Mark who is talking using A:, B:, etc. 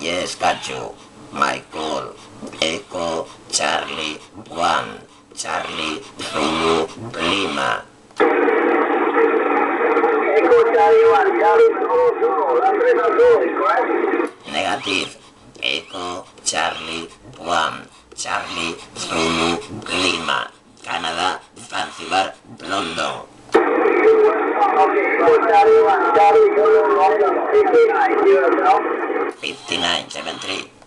A: Yes, Kacu. Michael. Eko. Charlie. One. Charlie. Zulu. Lima.
B: Echo Charlie One, Charlie Zulu Zulu, la presa Zulu, correct?
A: Negatif. Eko. Charlie. One. Charlie. Zulu. Lima. Canada. Zanzibar. London.
B: Okay, Echo Charlie One, Charlie Zulu
A: 59-73.